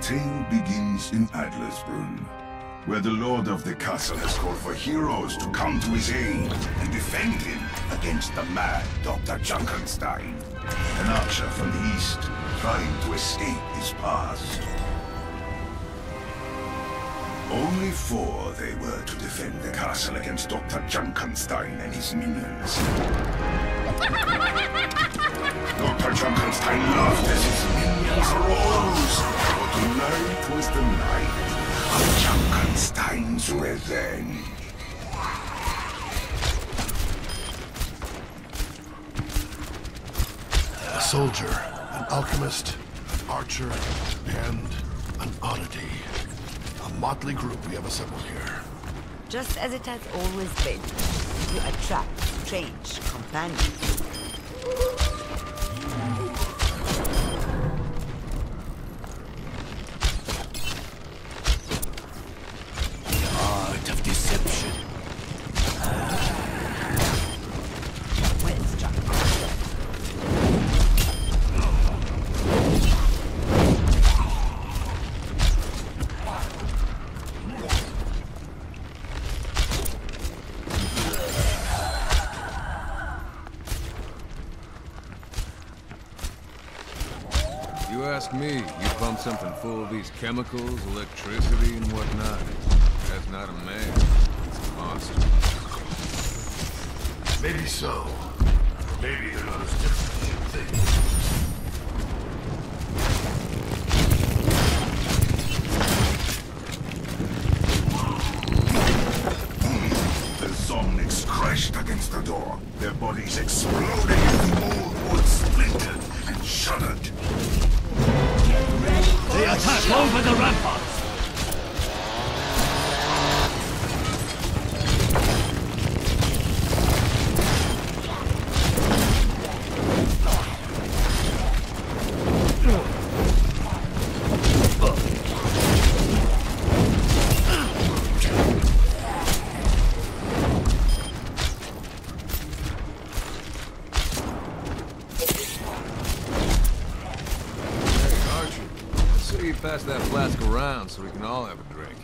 tale begins in Adlersbrunn, where the lord of the castle has called for heroes to come to his aid and defend him against the mad Dr. Junkenstein, an archer from the east trying to escape his past. Only four they were to defend the castle against Dr. Junkenstein and his minions. Dr. Junkenstein laughed as his minions arose, for tonight was the night of Junkenstein's revenge. A soldier, an alchemist, an archer, and an oddity. A motley group we have assembled here. Just as it has always been. You attract strange companions. Ask me, you pump something full of these chemicals, electricity, and whatnot. That's not a man. It's a monster. Maybe so. Maybe they're not as different as you think. The Zomniks crashed against the door, their bodies exploding around so we can all have a drink.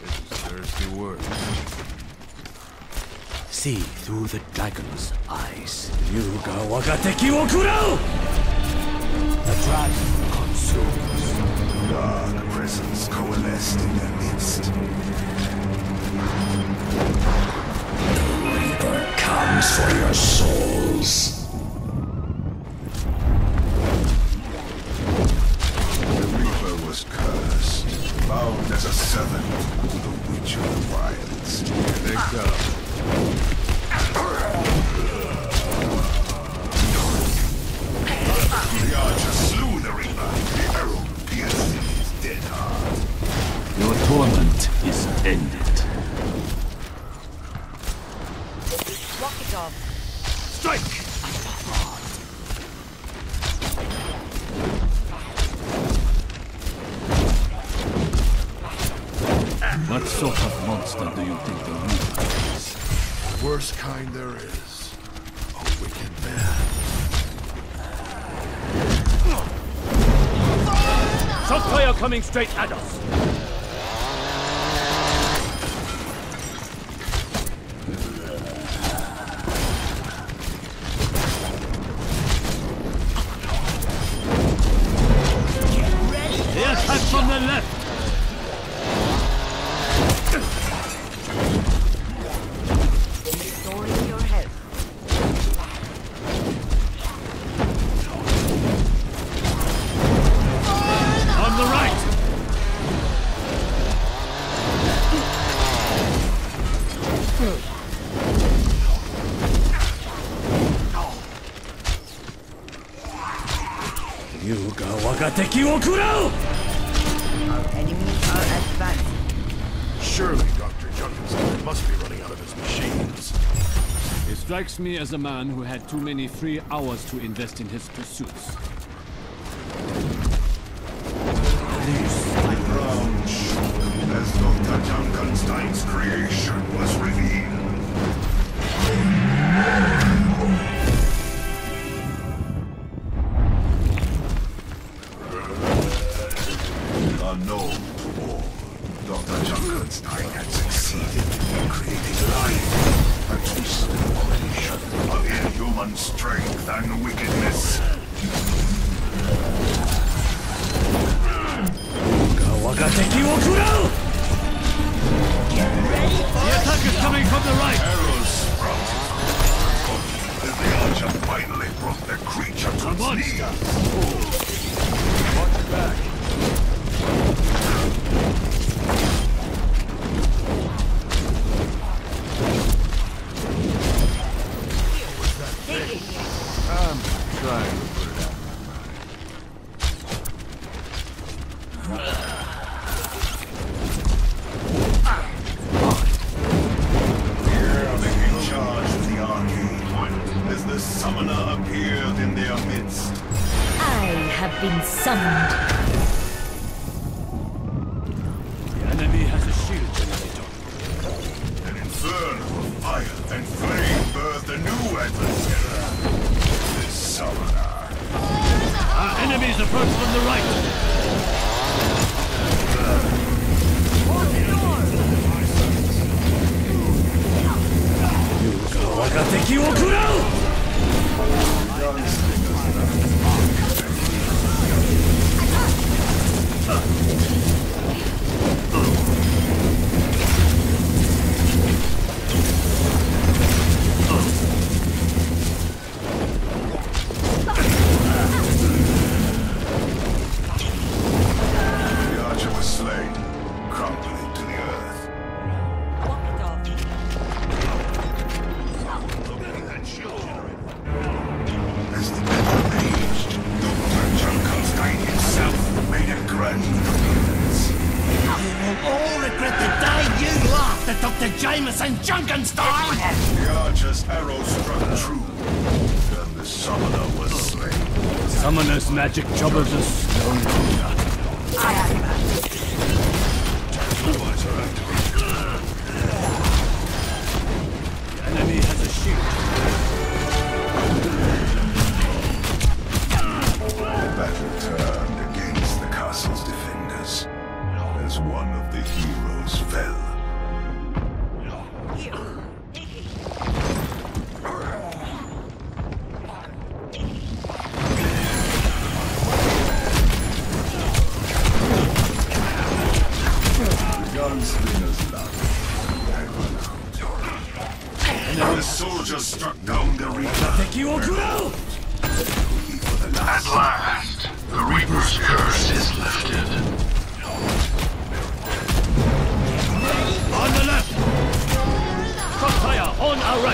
This is thirsty work. See through the dragon's eyes. Yuga wagateki wo kurao! The dragon consumes. Dark presence coalesced in their midst. The Reaper comes for your souls. Cursed, bound as a servant to the Witch of the Wilds. Here they come. The archer slew the Reaper, the arrow pierced in his dead heart. Your torment is ended. Walk it off. Strike! Sort of monster do you think the Reaper is? Worst kind there is. A wicked man. Shot fire coming straight at us! Yuga wagateki wo! Our enemies are advancing. Surely Dr. Junkenstein must be running out of his machines. It strikes me as a man who had too many free hours to invest in his pursuits. Ground shook as Dr. Junkenstein's creation was no war. Dr. Junkenstein had succeeded in creating life, a creation of inhuman strength and wickedness. Get ready for the attack is coming from the right! Arrows sprouted. The archer finally brought the creature to its knees. Watch back.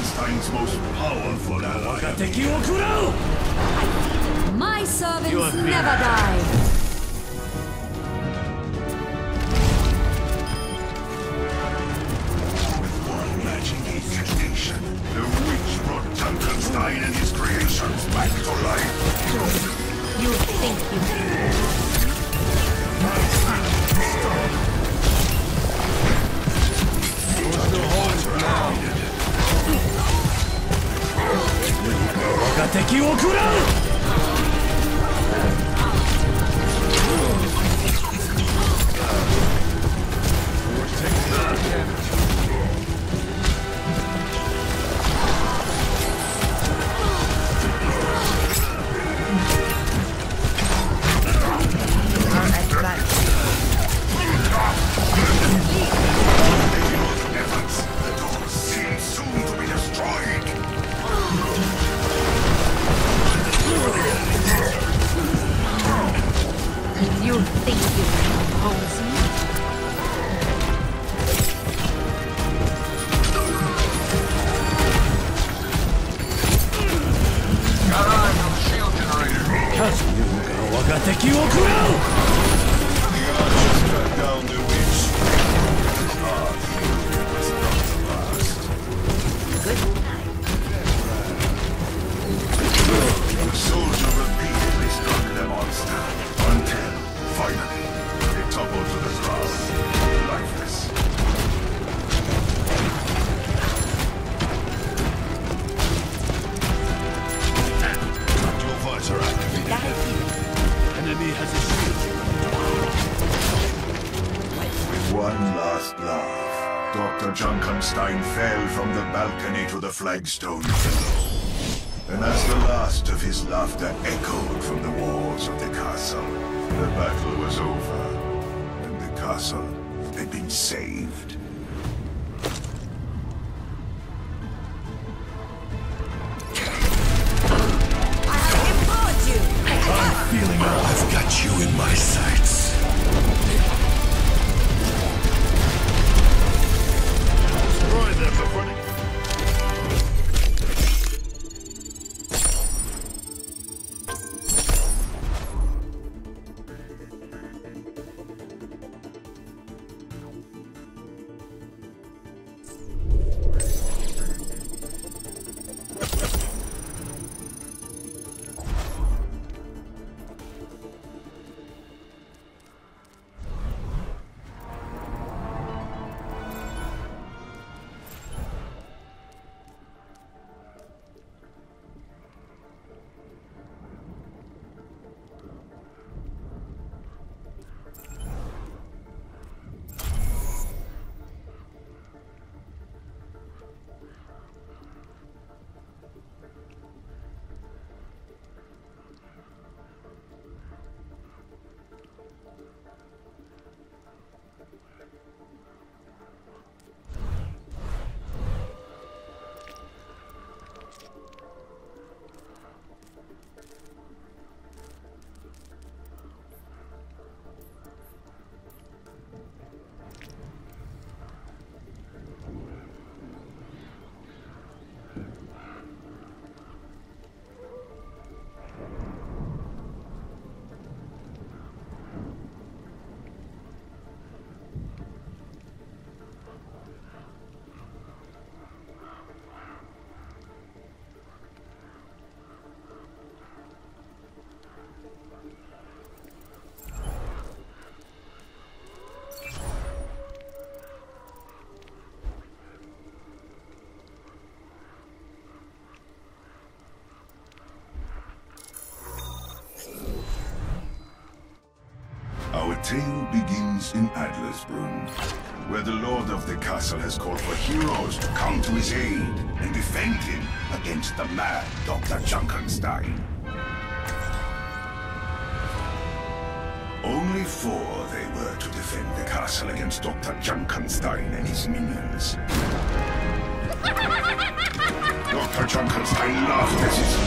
Junkenstein's most powerful ally. My servants never die. and his creations back to life. You think you can. Stop. Stop. Stop. Stop. が敵を食らう。Flagstones below. And as the last of his laughter echoed from the walls of the castle, the battle was over, and the castle had been saved. Tale begins in Adlersbrunn, where the lord of the castle has called for heroes to come to his aid and defend him against the mad Dr. Junkenstein. Only four they were to defend the castle against Dr. Junkenstein and his minions. Dr. Junkenstein laughed as his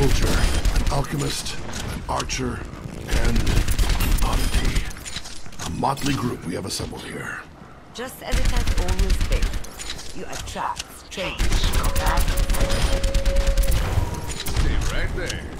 soldier, an alchemist, an archer, and an oddity. A motley group we have assembled here. Just as it has always been. You attract strange companions. Stay right there.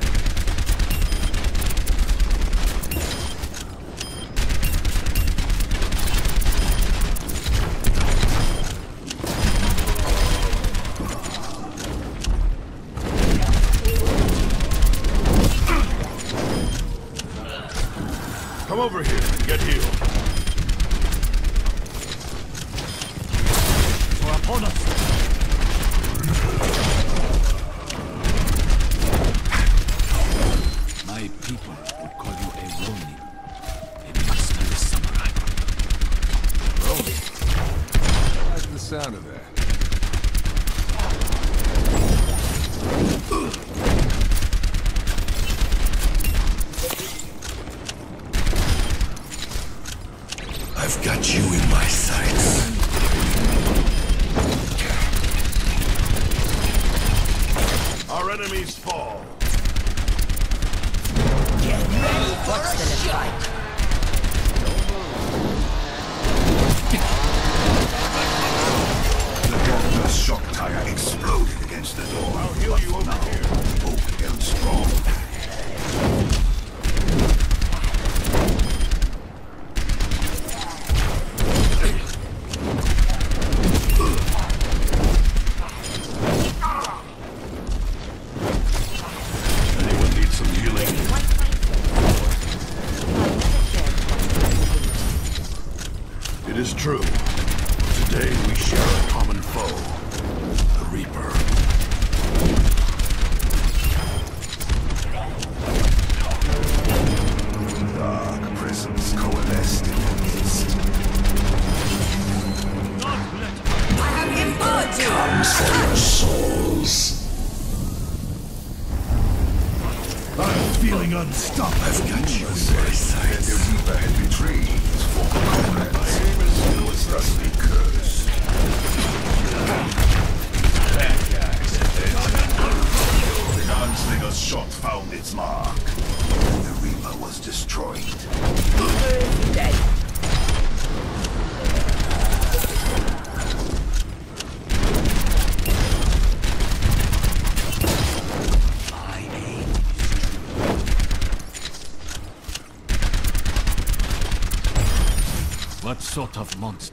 Come over here and get healed.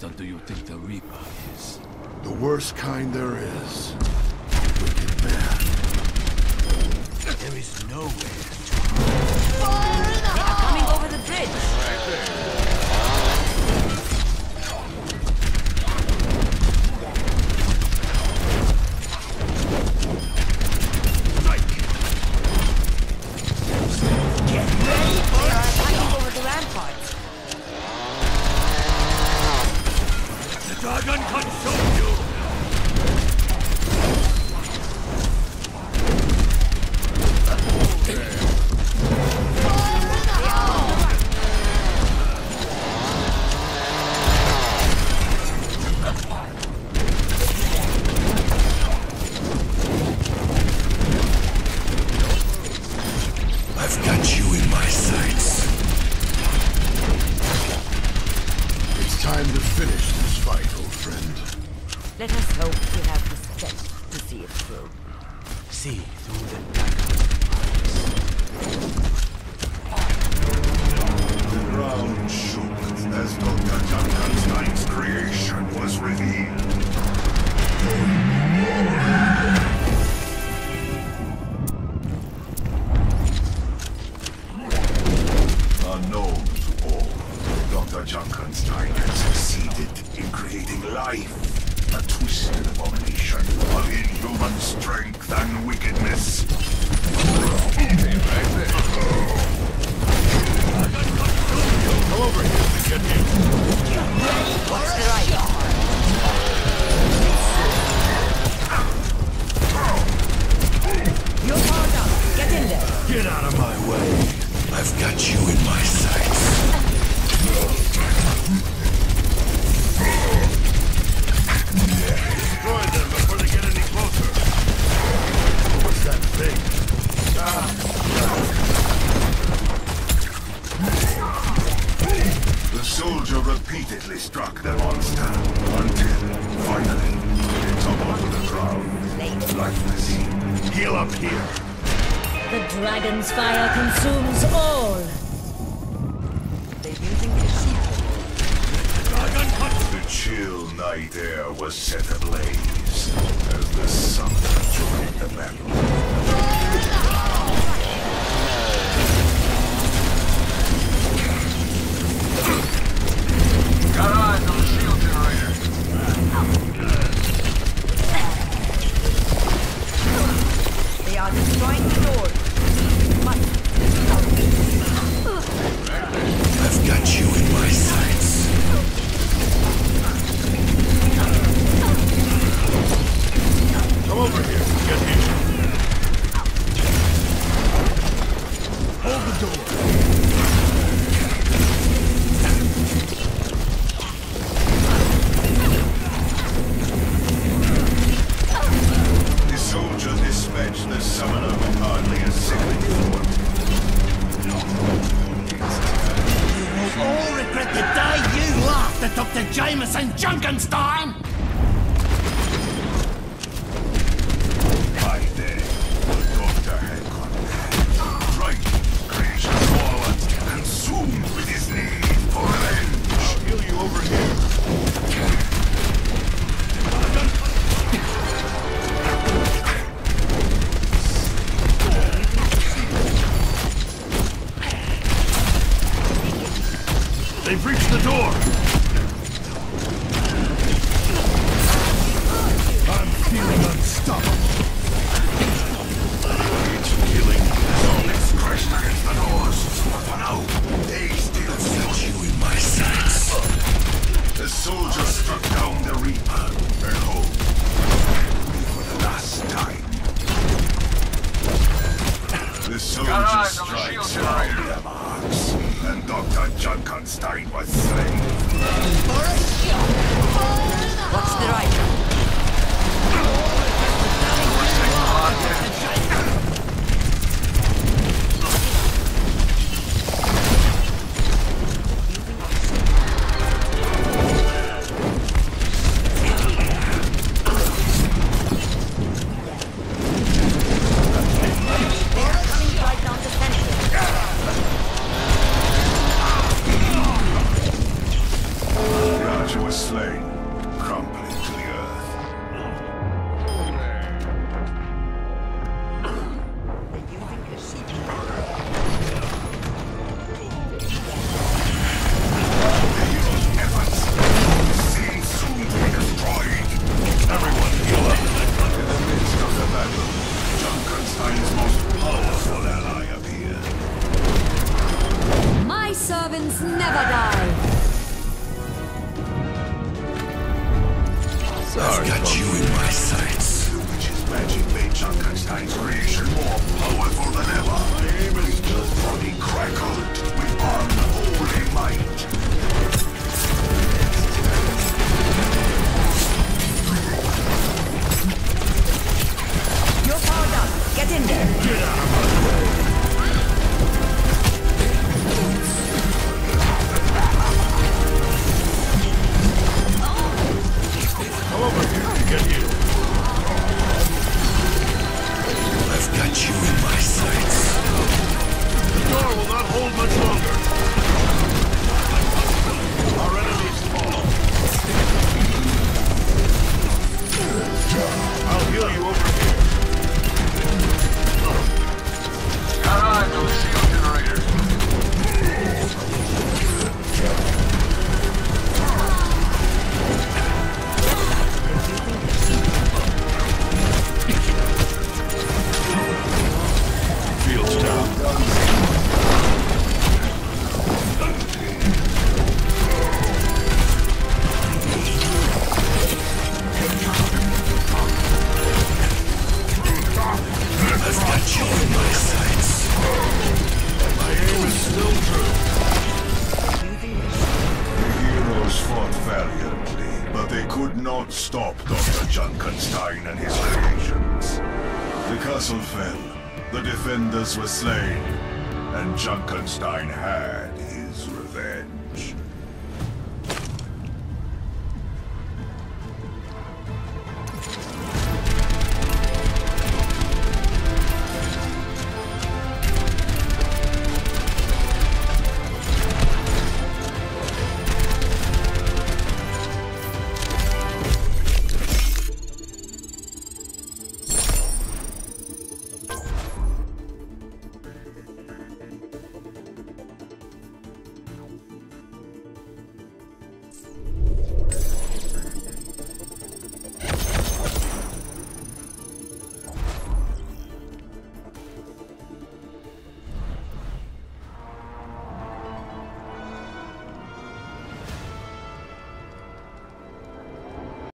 monster do you think the Reaper is? The worst kind there is. Wicked man. There is nowhere to... Fire in the hole! Coming over the bridge! Right there. night air was set ablaze as the sun joined the battle.